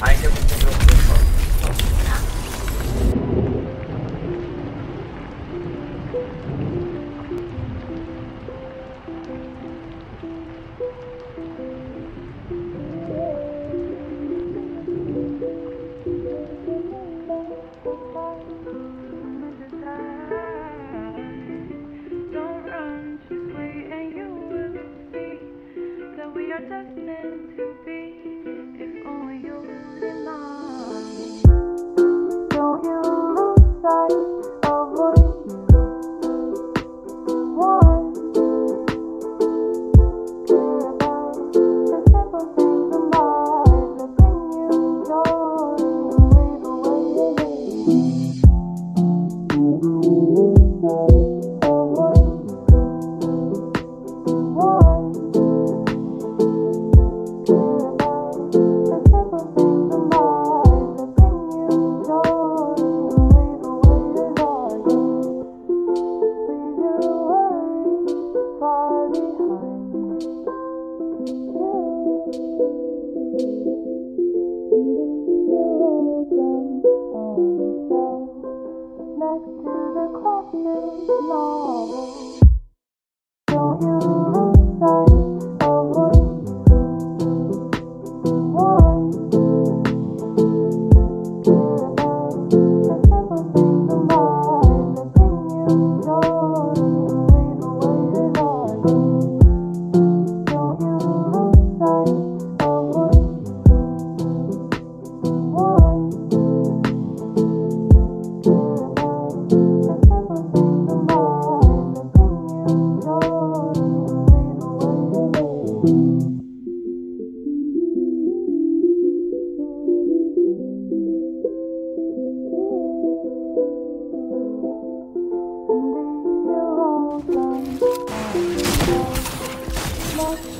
Ainda muito Next to the classic novel, don't you? love,